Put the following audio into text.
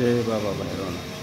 जय बाबा भैरवनाथ